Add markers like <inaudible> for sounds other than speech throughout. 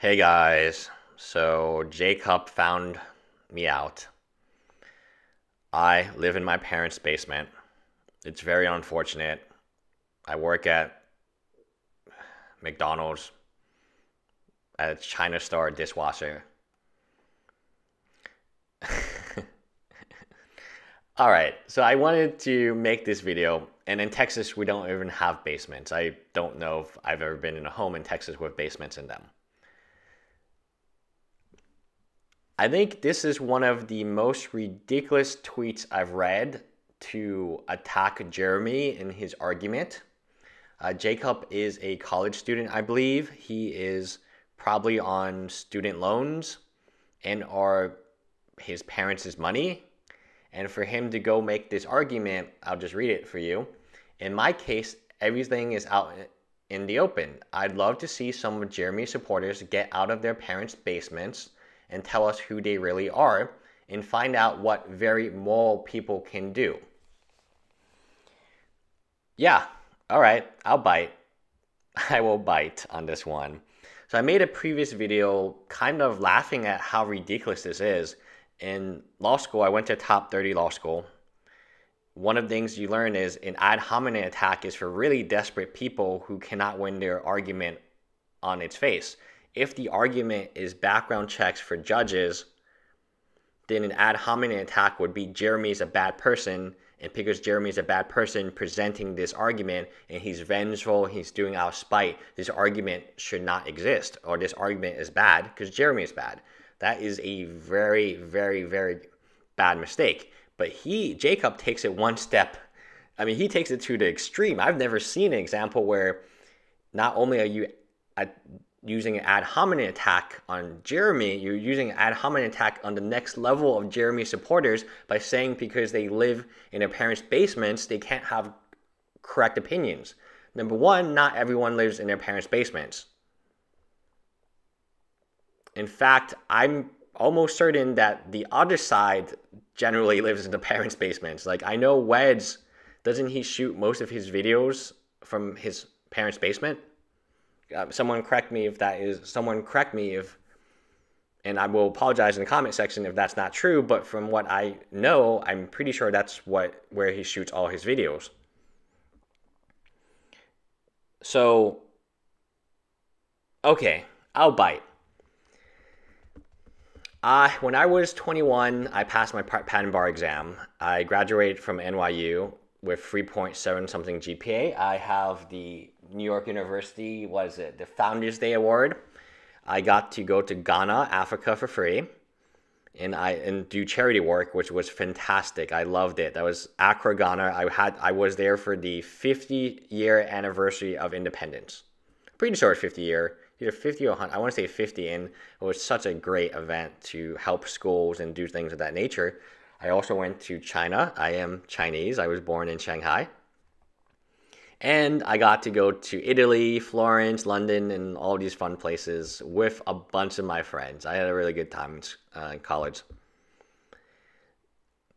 Hey guys, so Jacob found me out. I live in my parents' basement. It's very unfortunate. I work at McDonald's at China Star dishwasher. <laughs> All right, so I wanted to make this video, and in Texas, we don't even have basements. I don't know if I've ever been in a home in Texas with basements in them. I think this is one of the most ridiculous tweets I've read to attack Jeremy in his argument. Uh, Jacob is a college student, I believe. He is probably on student loans and are his parents' money. And for him to go make this argument, I'll just read it for you. In my case, everything is out in the open. I'd love to see some of Jeremy's supporters get out of their parents' basements and tell us who they really are and find out what very moral people can do. Yeah, all right, I'll bite. <laughs> I will bite on this one. So I made a previous video kind of laughing at how ridiculous this is. In law school, I went to top 30 law school. One of the things you learn is an ad hominem attack is for really desperate people who cannot win their argument on its face if the argument is background checks for judges, then an ad hominem attack would be Jeremy's a bad person, and because Jeremy's a bad person presenting this argument and he's vengeful, he's doing out spite, this argument should not exist, or this argument is bad because Jeremy is bad. That is a very, very, very bad mistake. But he, Jacob, takes it one step. I mean, he takes it to the extreme. I've never seen an example where not only are you using an ad hominem attack on Jeremy, you're using an ad hominem attack on the next level of Jeremy supporters by saying because they live in their parents' basements, they can't have correct opinions. Number one, not everyone lives in their parents' basements. In fact, I'm almost certain that the other side generally lives in the <laughs> parents' basements. Like I know Weds, doesn't he shoot most of his videos from his parents' basement? Uh, someone correct me if that is someone correct me if and I will apologize in the comment section if that's not true, but from what I know, I'm pretty sure that's what where he shoots all his videos. So okay, I'll bite. Uh, when I was 21, I passed my patent bar exam. I graduated from NYU with 3.7 something GPA. I have the New York University, was it, the Founders Day Award. I got to go to Ghana, Africa for free. And I and do charity work, which was fantastic. I loved it. That was Accra, Ghana. I had I was there for the 50 year anniversary of independence. Pretty sure it's 50 year, either 50 or 100. I want to say 50, and it was such a great event to help schools and do things of that nature. I also went to China. I am Chinese. I was born in Shanghai. And I got to go to Italy, Florence, London, and all these fun places with a bunch of my friends. I had a really good time uh, in college.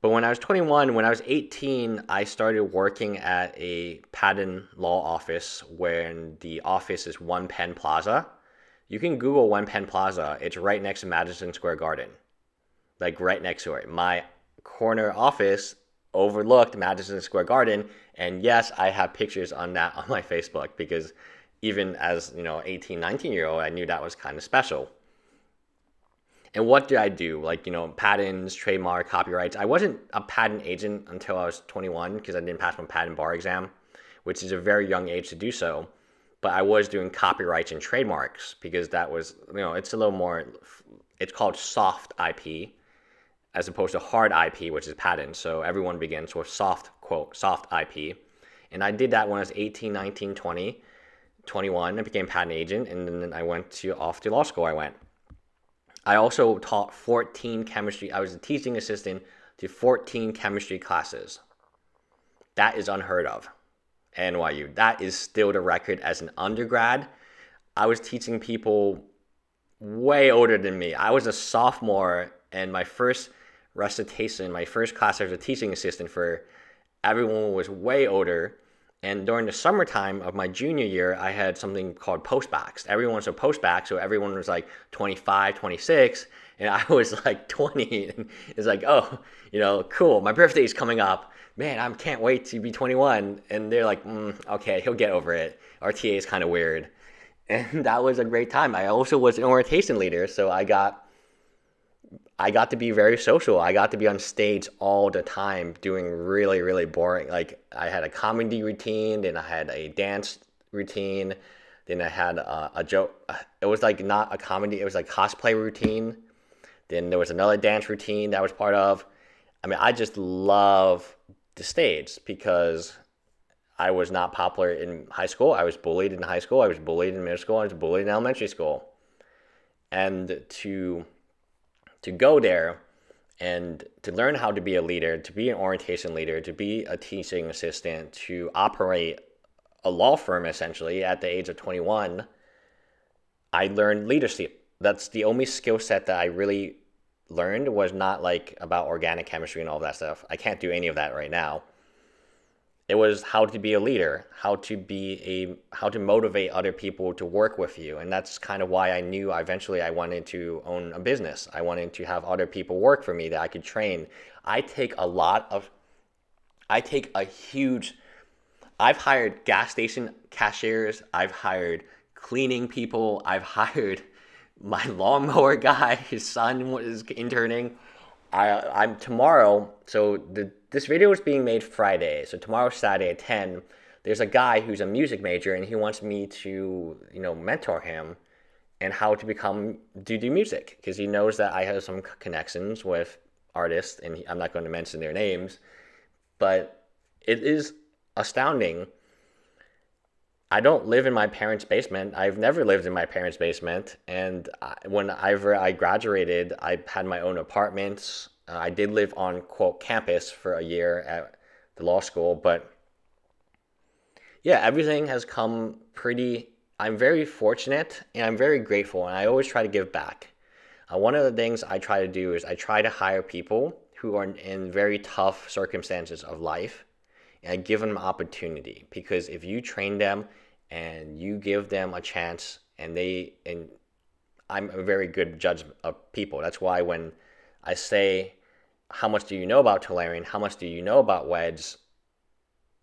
But when I was 21, when I was 18, I started working at a patent law office when the office is One Penn Plaza. You can Google One Penn Plaza. It's right next to Madison Square Garden. Like right next to it. My corner office overlooked Madison Square Garden. And yes, I have pictures on that on my <laughs> Facebook because even as, you know, 18, 19 year old, I knew that was kind of special. And what did I do? Like, you know, patents, trademark, copyrights. I wasn't a patent agent until I was 21 because I didn't pass my patent bar exam, which is a very young age to do so. But I was doing copyrights and trademarks because that was, you know, it's a little more, it's called soft IP as opposed to hard IP, which is patent. So everyone begins with soft quote, soft IP. And I did that when I was 18, 19, 20, 21. I became patent agent, and then I went to off to law school. I went. I also taught 14 chemistry. I was a teaching assistant to 14 chemistry classes. That is unheard of. NYU. That is still the record as an undergrad. I was teaching people way older than me. I was a sophomore, and my first recitation, my first class as a teaching assistant for everyone was way older. And during the summertime of my junior year, I had something called postbacks. Everyone was a postback, so everyone was like 25, 26, and I <laughs> was like 20. And it's like, oh, you know, cool. My birthday is coming up. Man, I can't wait to be 21. And they're like, mm, okay, he'll get over it. RTA is kind of weird. <laughs> And that was a great time. I also was an orientation leader, so I got I got to be very social. I got to be on stage all the time doing really, really boring. Like I had a comedy routine, then I had a dance routine, then I had a, a joke. It was like not a comedy, it was like cosplay routine. Then there was another dance routine that I was part of. I mean, I just love the stage because I was not popular in high school. I was bullied in high school. I was bullied in middle school. I was bullied in elementary school. And to to go there and to learn how to be a leader, to be an orientation leader, to be a teaching assistant, to operate a law firm essentially at the age of 21, I learned leadership. That's the only skill set that I really learned was not like about organic chemistry and all that stuff. I can't do any of that right now it was how to be a leader how to be a how to motivate other people to work with you. And that's kind of why i knew eventually i wanted to own a business. I wanted to have other people work for me that i could train. I take a lot of i take a huge i've hired gas station cashiers. I've hired cleaning people. I've <laughs> hired my lawnmower guy. His son was interning I, i'm tomorrow so the this video is being made Friday, so tomorrow Saturday at 10, there's a guy who's a music major and he wants me to, you know, mentor him and how to become to do music because he knows that I have some connections with artists and I'm not going to mention their names, but it is astounding. I don't live in my parents' basement. I've never lived in my parents' basement. And when I graduated, I had my own apartments. Uh, I did live on quote campus for a year at the law school, but yeah, everything has come pretty. I'm very fortunate and I'm very grateful, and I always try to give back. Uh, one of the things I try to do is I try to hire people who are in very tough circumstances of life and I give them opportunity because if you train them and you give them a chance and they and I'm a very good judge of people. That's why when I say how much do you know about Tolarian? How much do you know about WEDS?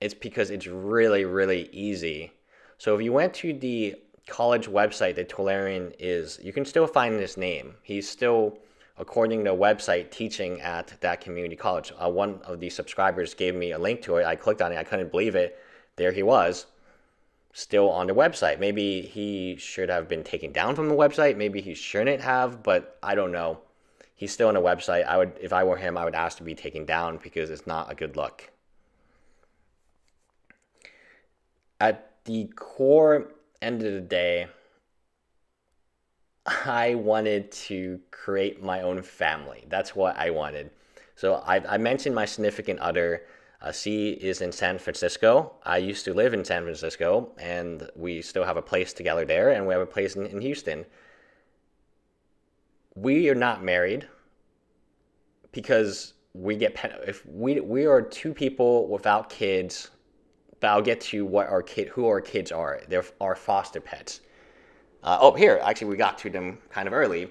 It's because it's really, really easy. So if you went to the college website that Tolarian is, you can still find his name. He's still, according to the website, teaching at that community college. Uh, one of the subscribers gave me a link to it. I clicked on it. I couldn't believe it. There he was, still on the website. Maybe he should have been taken down from the website. Maybe he shouldn't have, but I don't know he's still on a website. I would, if I were him, I would ask to be taken down because it's not a good look. At the core end of the day, I wanted to create my own family. That's what I wanted. So I, I mentioned my significant other. Uh, she is in San Francisco. I used to live in San Francisco, and we still have a place together there, and we have a place in, in Houston we are not married because we get if we we are two people without kids but i'll get to what our kid who our kids are they're our foster pets uh, oh here actually we got to them kind of early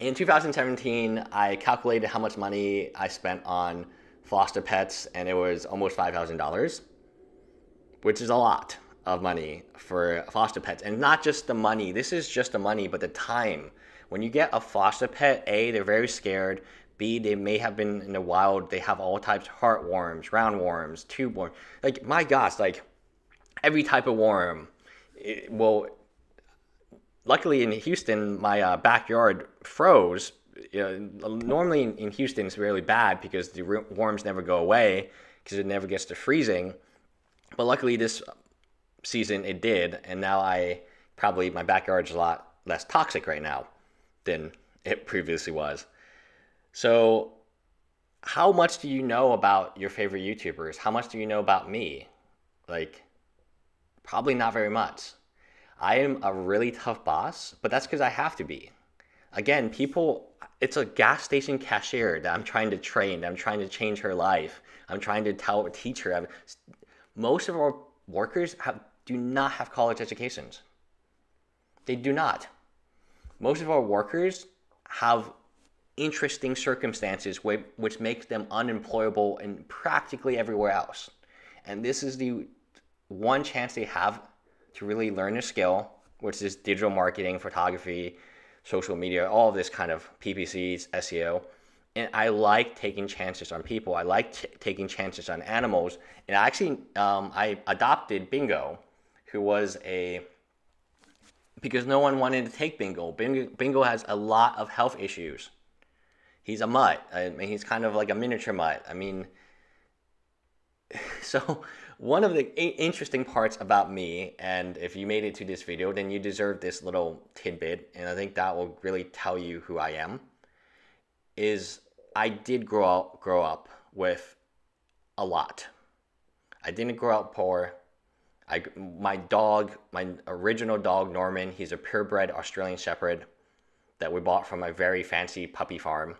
in 2017 i calculated how much money i spent on foster pets and it was almost $5000 which is a lot of money for foster pets and not just the money this is just the money but the time when you get a foster pet, A, they're very scared. B, they may have been in the wild. They have all types of heartworms, roundworms, tube worms. Like, my gosh, like every type of worm. It, well, luckily in Houston, my uh, backyard froze. You know, normally in Houston, it's really bad because the worms never go away because it never gets to freezing. But luckily, this season it did, and now I probably my backyard is a lot less toxic right now than it <laughs> previously was. So, how much do you know about your favorite YouTubers? How much do you know about me? Like, probably not very much. I am a really tough boss, but that's because I have to be. Again, people, it's a gas station cashier that I'm trying to train, I'm trying to change her life, I'm trying to tell, teach her. Most of our workers have, do not have college educations. They do not. Most of our workers have interesting circumstances which makes them unemployable in practically everywhere else. And this is the one chance they have to really learn a skill, which is digital marketing, photography, social media, all of this kind of PPCs, SEO. And I like taking chances on people. I like t- taking chances on animals. And I actually, um, I adopted Bingo, who was a because no one wanted to take Bingo. Bingo, Bingo has a lot of health issues. He's a mutt. I mean, he's kind of like a miniature mutt. I mean, <laughs> so one of the interesting parts about me, and if you made it to this video, then you deserve this little tidbit, and I think that will really tell you who I am, is I did grow up, grow up with a lot. I didn't grow up poor. I, my dog, my original dog, Norman, he's a purebred Australian Shepherd that we bought from a very fancy puppy farm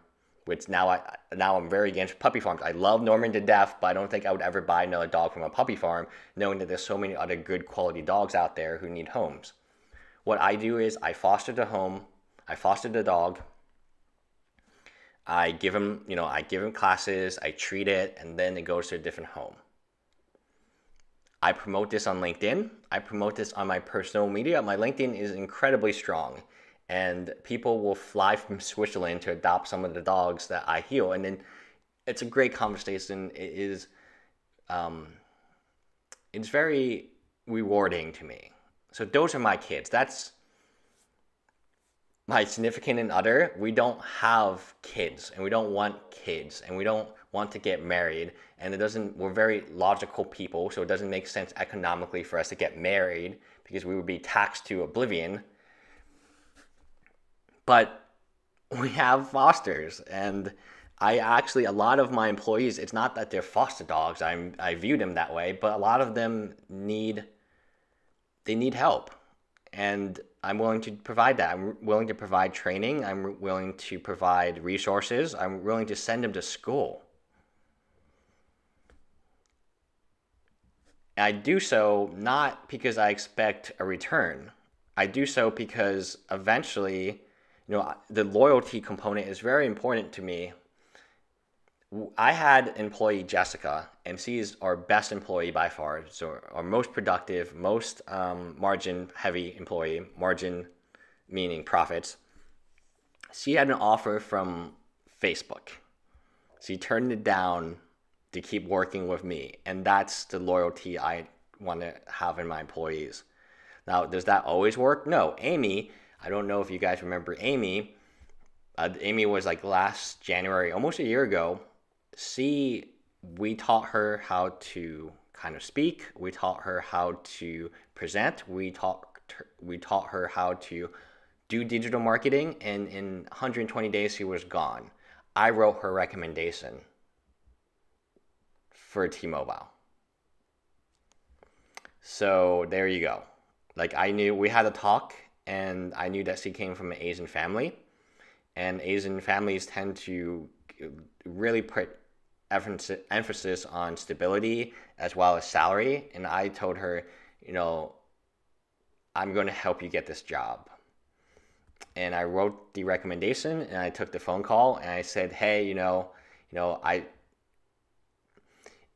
which now I now I'm very against puppy farms. I love Norman to death, but I don't think I would ever buy another dog from a puppy farm, knowing that there's so many other good quality dogs out there who need homes. What I do is I foster the home, I foster the dog, I give him, you know, I give him classes, I treat it, and then it goes to a different home. I promote this on LinkedIn. I promote this on my personal media. My LinkedIn is incredibly strong and people will fly from <laughs> Switzerland to adopt some of the dogs that I heal, and then it's a great conversation. It is, um, it's very rewarding to me. So those are my kids. That's my significant and other. We don't have kids, and we don't want kids, and we don't want to get married. And it doesn't. We're very logical people, so it doesn't make sense economically for us to get married because we would be taxed to oblivion but we have fosters and I actually a lot of my employees it's not that they're foster dogs I'm I view them that way but a lot of them need they need help. And I'm willing to provide that. I'm willing to provide training. I'm willing to provide resources. I'm willing to send them to school. I do so not because I expect a return. I do so because eventually you know, the loyalty component is very important to me. I had employee Jessica, and she is our best employee by far. So our most productive, most um, margin heavy employee, margin meaning profits. She had an offer from Facebook. She turned it down to keep working with me, and that's the loyalty I want to have in my employees. Now, does that always work? No. Amy I don't know if you guys remember Amy. Uh, Amy was like last January, almost a year ago. See, we taught her how to kind of speak. We taught her how to present. We taught we taught her how to do digital marketing, and in 120 days, she was gone. I wrote her recommendation for T-Mobile. So there you go. Like I knew we had a talk and I knew that she came from an Asian family, and Asian families tend to uh, really put emphasis on stability as well as salary. And I told her, you know, I'm going to help you get this job. And I wrote the recommendation, and I took the phone call, and I said, hey, you know, you know, I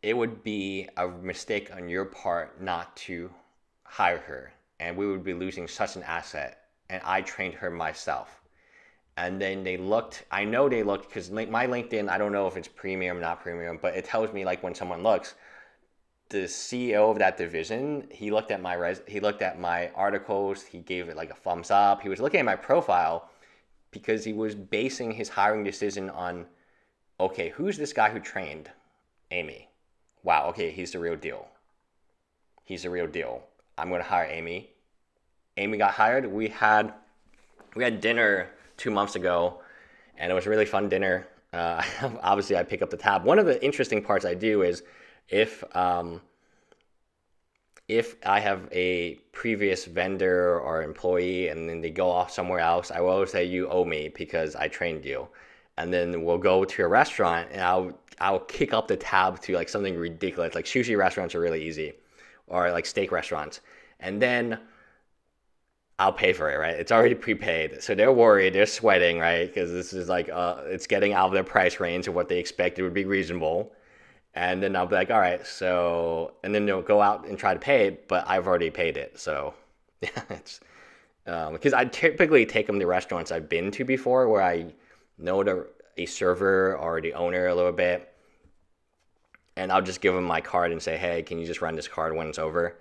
it would be a mistake on your part not to hire her and we would be losing such an asset. And I trained her myself. And then they looked, I know they looked because my LinkedIn, I don't know if it's premium, not premium, but it tells me like when someone looks, the CEO of that division, he looked at my res, he looked at my articles, he gave it like a thumbs up. He was looking at my profile because he was basing his hiring decision on, okay, who's this guy who trained Amy? Wow, okay, he's the real deal. He's the real deal. I'm going to hire Amy. Amy got hired. We had we had dinner two months ago, and it was a really fun dinner. Uh, <laughs> obviously, I pick up the tab. One of the interesting parts I do is if um, if I have a previous vendor or employee and then they go off somewhere else, I will always say you owe me because I trained you. And then we'll go to a restaurant and I'll I'll kick up the tab to like something ridiculous. Like sushi restaurants are really easy or like steak restaurants. And then I'll pay for it, right? It's already prepaid. So they're worried, they're sweating, right? Because this is like, uh, it's getting out of their price range of what they expected would be reasonable. And then I'll be like, all right, so, and then they'll go out and try to pay it, but I've already paid it. So, <laughs> yeah, it's, because um, I typically take them to restaurants I've been to before where I know the, a server or the owner a little bit. And I'll just give them my card and say, hey, can you just run this card when it's over?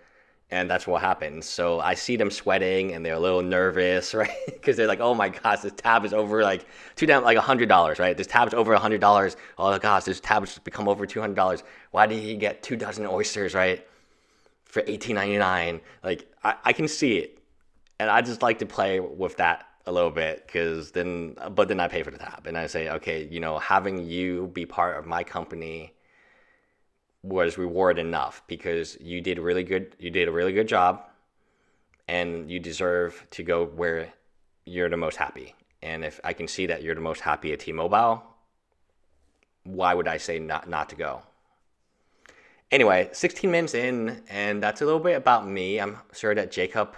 and that's what happens. So I see them sweating and they're a little nervous, <laughs> right? Because they're like, "Oh my gosh, this tab is over like two down like hundred dollars, right? This tab's over hundred dollars. Oh my gosh, this tab's become over two hundred dollars. Why did he get two dozen oysters, right, for eighteen ninety nine? Like I, I can see it, and I just like to play with that a little bit because then, but then I pay for the tab and I say, okay, you know, having you be part of my company was reward enough because you did really good you did a really good job and you deserve to go where you're the most happy. And if i can see that you're the most happy at t-mobile why would i say not not to go? Anyway 16 minutes in and that's a little bit about me. I'm sure that jacob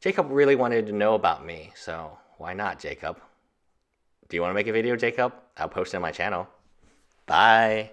jacob really wanted to know about me so why not jacob? Do you want to make a video jacob? I'll post it on my channel. Bye